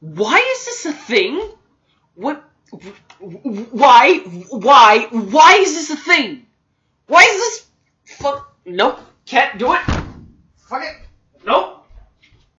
Why is this a thing? What? Why? Why? Why is this a thing? Why is this? Fuck. Nope. Can't do it. Fuck it.